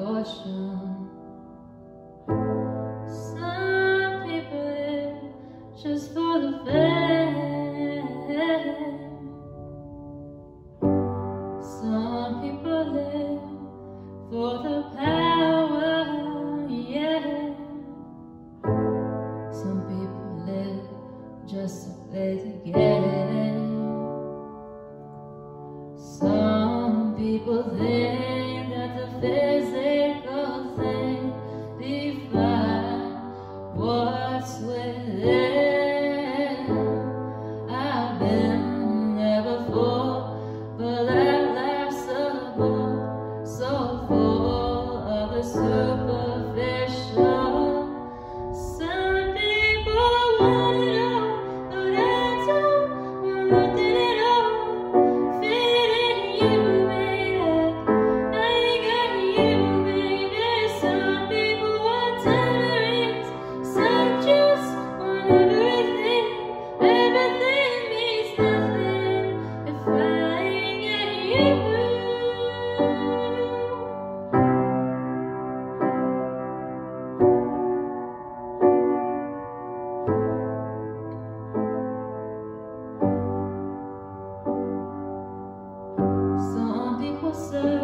caution. Some people live just for the fame. Some people live for the power, yeah. Some people live just to play the game closer.